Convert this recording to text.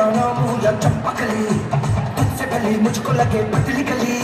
दोनों मुझे चपकली तुझसे गली मुझको लगे पतली गली।